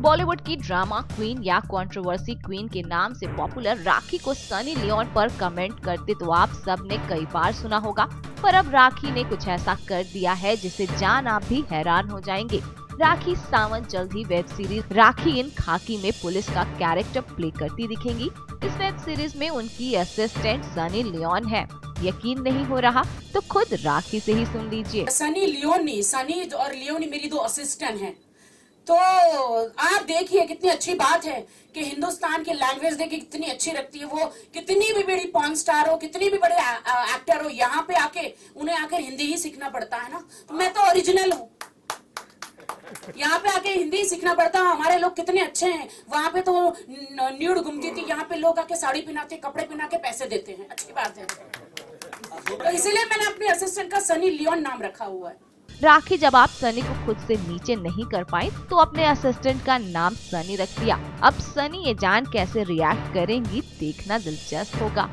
बॉलीवुड की drama queen या controversy queen के नाम से पॉपुलर राखी को सनी लियोन पर कमेंट करते तो आप सबने कई बार सुना होगा। पर अब राखी ने कुछ ऐसा कर दिया है जिसे जान आप भी हैरान हो जाएँगे। राखी सावंत जल्द ही वेब सीरीज़ राखी इन खाकी में पुलिस का कैरेक्टर प्ले करती दिखेंगी। इस वेब सीरीज़ में उनकी असिस्टेंट सनी लियोन है। यकीन नहीं हो रहा? तो खुद राखी से ही सुन लीजिए। सनी लियोनी सनी और लियोनी मेरी दो असिस्टेंट हैं। तो आप देखिए कितनी अच्छी बात है कि हिंदुस्तान की लैंग्वेज देखिए कितनी अच्छी रखती है वो। कितनी भी बड़ी पॉन स्टार हो, कितनी भी बड़े एक्टर हो, यहाँ पे आके उन्हें आकर हिंदी ही सीखना पड़ता है ना। तो मैं तो ओरिजिनल हूँ। यहाँ पे आके हिंदी सीखना पड़ता है। हमारे लोग कितने अच्छे हैं। वहाँ पे तो न्यूड घूमती थी, यहाँ पे लोग आके साड़ी पहनाते, कपड़े पहना के पैसे देते हैं। अच्छी बात है। तो इसीलिए मैंने अपने असिस्टेंट का सनी लियोन नाम रखा हुआ है। राखी जब आप सनी को खुद से नीचे नहीं कर पाई तो अपने असिस्टेंट का नाम सनी रख दिया। अब सनी ये जान कैसे रिएक्ट करेंगी, देखना दिलचस्प होगा।